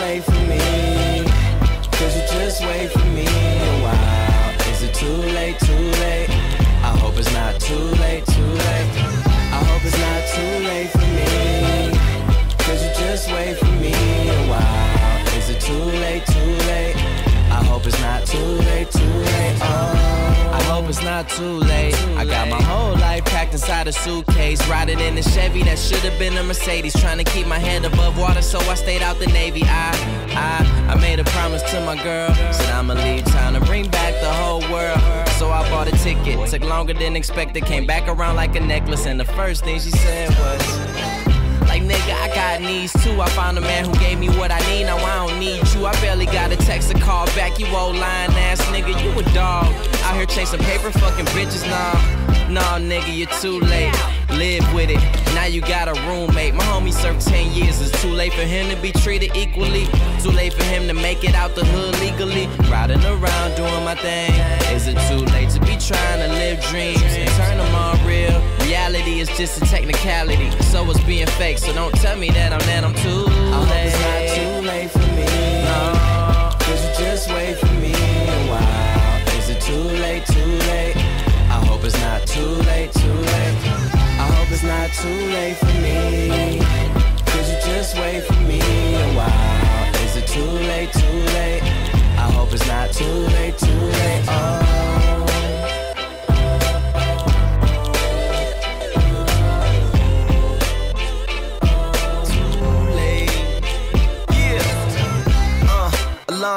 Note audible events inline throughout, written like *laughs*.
late for me? Could you just wait for me a while? Is it too late, too late? I hope it's not too late, too late. I hope it's not too late for me. Could you just wait for me a while? Is it too late, too late? I hope it's not too late, too late. Oh too late. I got my whole life packed inside a suitcase. Riding in a Chevy that should have been a Mercedes. Trying to keep my head above water, so I stayed out the Navy. I, I, I made a promise to my girl. Said I'ma leave time to bring back the whole world. So I bought a ticket. Took longer than expected. Came back around like a necklace. And the first thing she said was. Needs too. I found a man who gave me what I need. Now I don't need you. I barely got a text or call back. You old lying ass nigga, you a dog. Out here chasing paper, fucking bitches, nah. Nah, nigga, you're too late. Live with it. Now you got a roommate. My homie served 10 years. It's too late for him to be treated equally. Too late for him to make it out the hood legally. Riding around doing my thing. Is it too late to be trying to live dreams and turn them all real? Reality is just a technicality. So it's being fake. So don't tell me that I'm that I'm too oh, late. I hope it's not too late for me. No, cause you just wait for me a while. Is it too late, too late? I hope it's not too late, too late. I hope it's not too late for me. Cause you just wait for me a while. Is it too late, too late? I hope it's not too late, too late. Oh.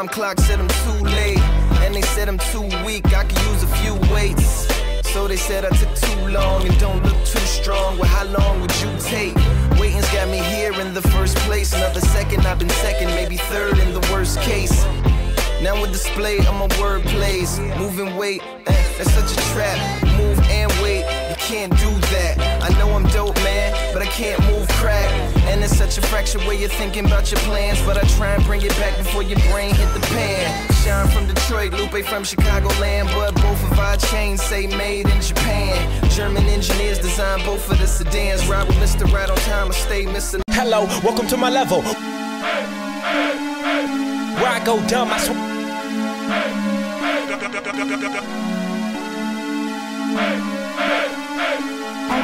Alarm clock said I'm too late, and they said I'm too weak. I could use a few weights. So they said I took too long and don't look too strong. Well, how long would you take? Waiting's got me here in the first place. Another second, I've been second, maybe third in the worst case. Now with display of my word plays, moving weight, eh, that's such a trap. Move and wait, It's such a fractured way of thinking about your plans, but I try and bring it back before your brain hit the pan. Sean from Detroit, Lupe from Chicagoland, but both of our chains say made in Japan. German engineers design both of the sedans. Ride with Mr. Right on time, I stay missing. Hello, welcome to my level. Where I go dumb, I swear. Nah,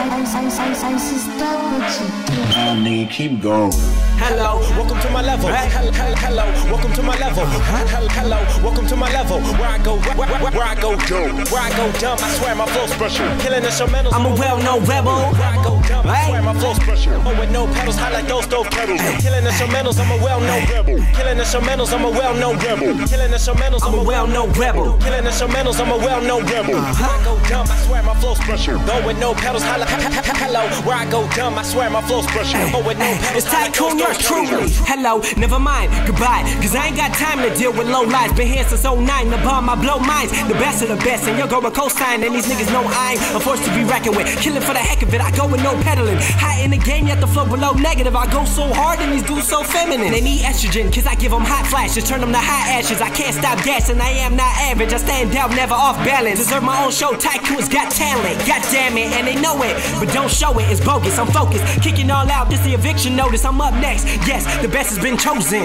nigga, keep going. Hello, welcome to my level. Hello, hello, welcome to my level. Hello, hello, welcome to my level. Where I go, where, where, where, where I go, where I go dumb. I swear my flow's special. Killing instrumentals. I'm a well-known rebel. Where I go dumb. I swear my flow's special. Oh, with no pedals, high like those stove pedals. Killing instrumentals. I'm a well-known rebel. Killing instrumentals. I'm a well-known rebel. Killing instrumentals. I'm a well-known rebel. Killing instrumentals. I'm a well-known rebel. Where I go dumb. I swear my flow's special. Go with no pedals, high hello. Where I go dumb. I swear my flow's special. Oh, with no It's Tycoon, yours truly. Hello, never mind, goodbye. Cause I ain't got time to deal with low lies. Been here since 09, the bomb, I blow minds. The best of the best, and you're going cosign. And these niggas know I ain't a force to be reckoned with. Killing for the heck of it, I go with no peddling. High in the game, yet the flow below negative. I go so hard, and these dudes so feminine. They need estrogen, cause I give them hot flashes, turn them to hot ashes. I can't stop gassing, I am not average. I stand out, never off balance. Deserve my own show, Tycoon's got talent. God damn it, and they know it, but don't show it. It's bogus, I'm focused. Kicking all out, this the eviction notice. I'm up next. Yes, the best has been chosen.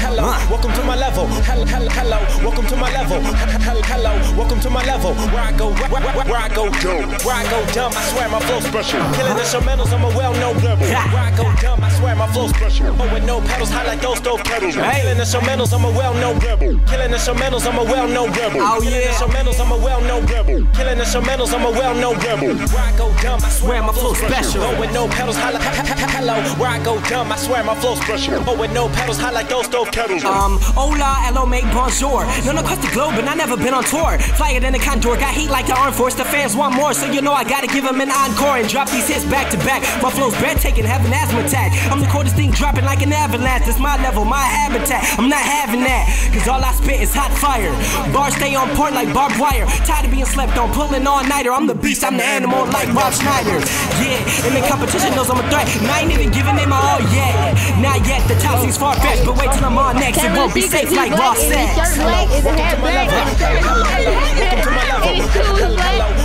Hello, welcome to my level. Hello, hello, hello, welcome to my level. Hello, hello, welcome to my level. Where I go, where, where, where I go, where I go dumb. I swear my flow's special. Killing instrumentals, I'm a well-known rebel. My flow's special. Oh, with no pedals, high like those stove pedals. Killing instrumentals, I'm a well-known rebel. Killing the instrumentals, I'm a well-known rebel. Oh, Killing yeah. instrumentals, I'm a well-known rebel. Killing the instrumentals, I'm a well-known rebel. Where I go dumb, I swear my flow's special. Oh, with no pedals, high like hello. Where I go dumb, I swear my flow's special. Oh, with no pedals, high like those stove kettles. Um, hola, hello, mate, bonjour. None across the globe, and I never been on tour. Flyer than a condor, got heat like the Armed Force. The fans want more, so you know I gotta give them an encore and drop these hits back to back. My flow's breathtaking, have an asthma attack. I'm the coldest thing dropping like an avalanche. That's my level, my habitat. I'm not having that, cause all I spit is hot fire. Bars stay on point like barbed wire. Tired of being slept on, pulling all nighter. I'm the beast, I'm the animal like Rob Schneider. Yeah, and the competition knows I'm a threat. And I ain't even giving them my all yet. Not yet, the top seems far fetched, but wait till I'm on next. It won't be safe like Ross said.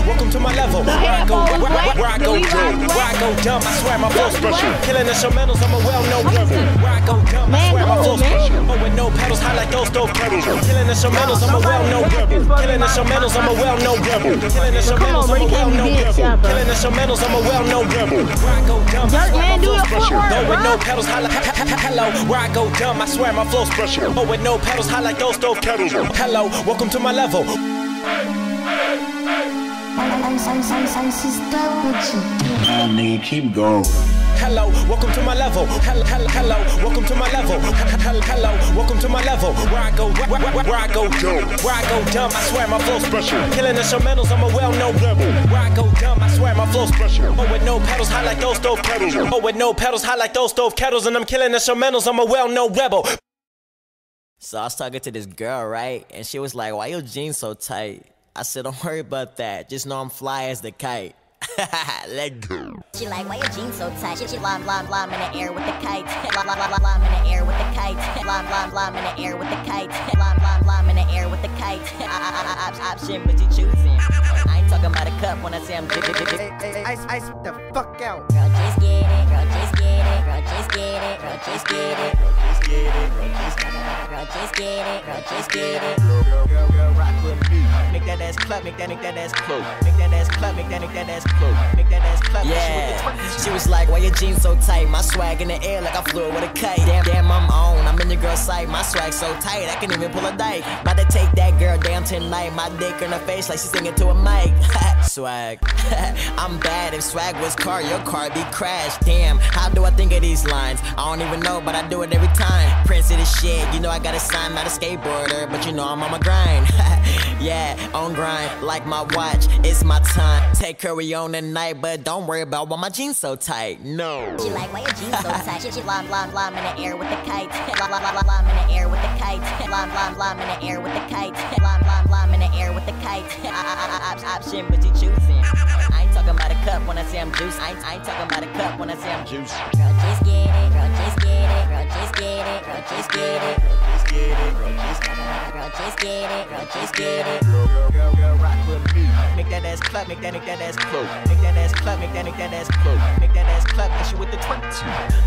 Welcome to my level. Where I go, where, where, where I go. Where I go dumb, I swear my flow's special. Killing instrumentals, I'm a well-known rebel. Where I go dumb, I swear my flow's special. Oh, with no pedals, high like those stove kettles. Killing instrumentals, I'm a well-known rebel. Killing instrumentals, I'm a well-known rebel. Killing instrumentals, I'm a well-known rebel. Killing instrumentals, I'm a well-known rebel. Where I go dumb, I swear my flow's special. Oh, with no pedals, high like hello. Where I go dumb, I swear my flow's special. Oh, with no pedals, high like those stove kettles. Hello, welcome to my level. Nah, nigga, keep going. Hello, welcome to my level. Hello, hello, hello, welcome to my level. Hello, hello, welcome to my level. Where I go, where, where, where I go dumb. Where I go dumb, I swear my flow special. Killing instrumentals, I'm a well-known rebel. Where I go dumb, I swear my flow special. Oh, with no pedals, high like those stove kettles. Oh, with no pedals, high like those stove kettles, and I'm killing instrumentals, I'm a well-known rebel. So I was talking to this girl, right? And she was like, Why your jeans so tight? I said, Don't worry about that. Just know I'm fly as the kite. *laughs* Let go. She like, why your jeans so tight? She, she lime, lime, lime in the air with the kite. Lime, lime, lime, lime in the air with the kite. Lime, lime, lime in the air with the kite. Lime, lime, lime in the air with the kite. *laughs* Option, but you choosing. I ain't talking about a cup when I say I'm Hey, hey, hey, ice, ice the fuck out. Girl, just get it. Girl, just get it. Girl, just get it. Girl, just get it. Girl, just get it. Girl, just get it. Girl, just get it. Girl, just get it. Girl, girl, girl, girl, rock with me. Make that ass clap, make that, make that ass clap. Make that ass clap, make that, make that ass. Make that ass clap. Yeah. She was like, Why your jeans so tight? My swag in the air like I flew with a kite. Damn, damn, I'm on. I'm in your girl's sight. My swag so tight, I can even pull a dyke. About to take that girl down tonight. My dick in her face like she's singing to a mic. *laughs* swag. *laughs* I'm bad. If swag was car, your car be crashed. Damn, how do I think of these lines? I don't even know, but I do it every time. Prince of the shit, you know I got a sign, not a skateboarder, but you know I'm on my grind. *laughs* yeah, on grind, like my watch, it's my time. Take curry on the night, but don't worry about why my jeans so tight. No. She like, why your jeans so tight? She, she lime, lime, lime in the air with the kite. Lime, lime, lime, lime in the air with the kite. Lime, lime, lime in the air with the kite. Lime, lime, lime in the air with the kite. Option, but you choosing. I ain't talking about a cup when I say I'm juice. I ain't, I ain't talking about a cup when I say I'm juice. Girl, just get it. Girl, just get it. Girl, just get it. Girl, just get it. Girl, just get it just get it, roaches get it, roaches get it, get it. Girl, girl, girl, rock with me. Make that ass clap, make that, make that ass clap. Make that ass clap, make that, make that ass clap. Make that ass clap, and she with the 20.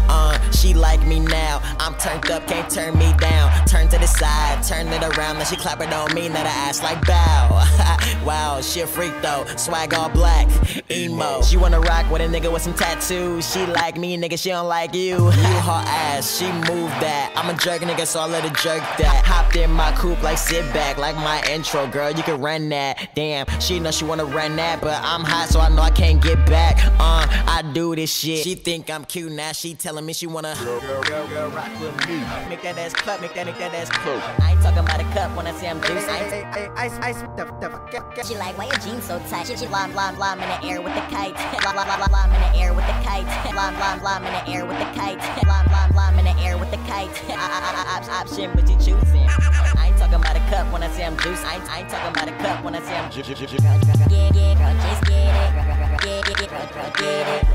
Uh, she like me now. I'm turned up, can't turn me down. Turn to the side, turn it around. Then she clap it on me, now the ass like bow. *laughs* wow, she a freak though. Swag all black, emo. She wanna rock with a nigga with some tattoos. She like me, nigga, she don't like you. You her ass, she move that. I'm a jerk nigga, so I let her jerk that. Hopped in my coupe like sit back, like my intro, girl. You can run that. Damn, she know she wanna run that, but I'm hot, so I know I can't get back. Uh, I do this shit. She think I'm cute now. She telling me she wanna. Girl, girl, girl, girl, rock with me. Make that ass clap, make that, make that ass clap. I ain't talking about a cup when I say I'm juice. I ain't Hey, hey, ice, ice the, the fuck out. She like, why your jeans so tight? She, she lime, lime, lime in the air with the kite. Lime, lime, lime, lime in the air with the kite. Lime, lime, lime in the air with the kite. Lime, lime, lime in the air with the kite. Option, but you choosing. I ain't talking about a cup when I say I'm juice. I ain't, I ain't talking about a cup when I say I'm juice. Girl, girl, girl, girl, just get it. Girl, girl, girl, get it, girl, get it.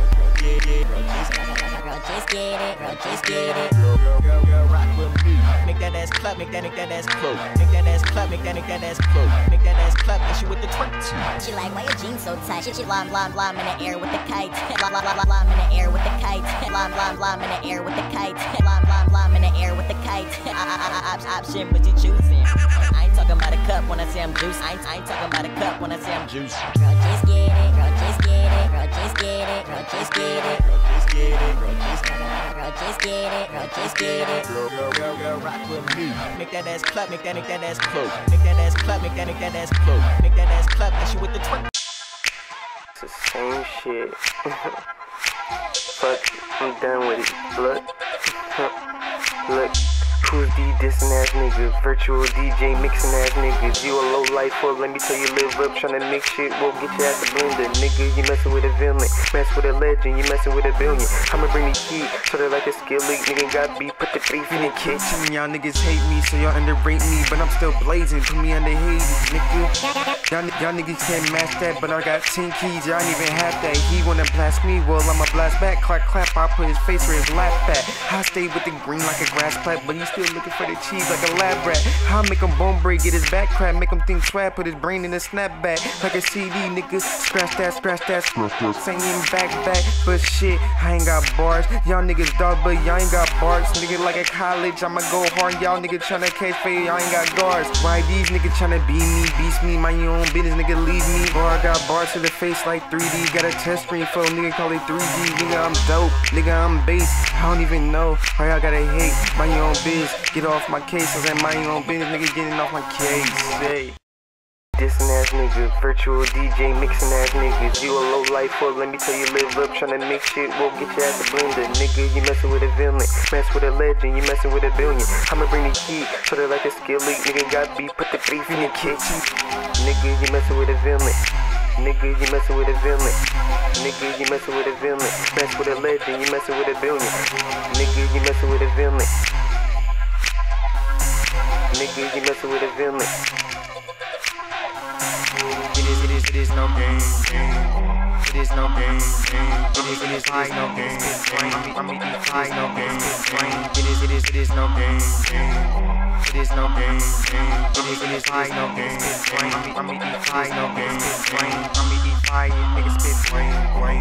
Just, get it, girl, just get it. Girl, girl, girl, rock with me. Make that ass clap, make that, make that ass clap. Make that ass clap, make that, make that ass clap. Make that ass clap, she with the 20. She like, why your jeans so tight? She, she lime, lime, lime in the air with the kite. Lime, lime, lime in the air with the kite. Lime, lime, lime in the air with the kite. Lime, lime, lime in the air with the kite. Option, but you choosing. I ain't talking about a cup when I say I'm juice. I I ain't talking about a cup when I say I'm juice. Get it. Girl, just get it. Girl, just get it. Girl, just get it. Girl, get it. Girl, just get it. Girl, girl, girl, girl, rock with me. Make that ass clap, make that, make that ass clap. Make that ass clap, make that, make that ass clap. Make that ass clap, and she with the 20. It's the same shit. *laughs* Fuck, I'm done with it. Look, look. Who's the dissing ass nigga? Virtual DJ mixing ass niggas. You a low life for let me tell you live up. Tryna mix shit, we'll get your ass a blender. Nigga, you messing with a villain. Mess with a legend, you messing with a billion. I'ma bring the heat, sorta like a skillet. Nigga got beat, put the beef in the kitchen. Y'all niggas hate me, so y'all underrate me, but I'm still blazing. Put me under Hades, nigga. Y'all, y'all niggas can't match that, but I got 10 keys, y'all ain't even have that. He wanna blast me, well, I'ma blast back. Clap, clap, I put his face where his lap at. I stay with the green like a grass plat, but you still looking for the cheese like a lab rat. I'll make him bone break, get his back crack, make him think swag, put his brain in a snapback. Like a CD, niggas, Scratch that, scratch that, scratch that. Singing back, back, but shit, I ain't got bars. Y'all niggas dog, but y'all ain't got bars. Nigga, like at college, I'ma go hard. Y'all niggas tryna catch fade, y'all ain't got guards. Why these niggas tryna beat me, beast me, mind your own business, nigga, leave me. Or I got bars to the face like 3D, got a touch screen for nigga, call it 3D. Nigga, I'm dope, nigga, I'm bass. I don't even know why y'all gotta hate. Mind your own biz, get off my case. I said, mind your own business, nigga, getting off my case. Hey. dissing ass nigga. Virtual DJ mixing ass niggas. You a low life for let me tell you live up. Tryna make shit won't get you out the blender. Nigga, you messing with a villain. Mess with a legend, you messing with a billion. I'ma bring the heat, sort of like a skillet. Nigga got beat, put the beef in your kick. Nigga, you messing with a villain. Nigga, you messing with a villain. Nigga, you messing with a villain. Mess with a legend, you messing with a billion. Nigga, you messing with a villain. Nigga, you messing with a villain. It is, it is, it is no game, game. It is no game, game. It is, it is, it is no game, game. I'm eating fly, no game, game. It is, it is, it is no game, game. It is no game, game. It is, it is, it is no game, game. I'm eating fly, no game, game. I'm eating fire, niggas spit flame, flame.